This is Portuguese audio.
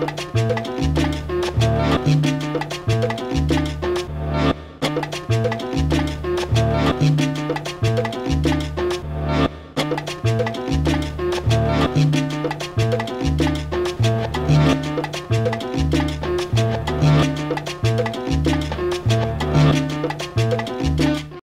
Música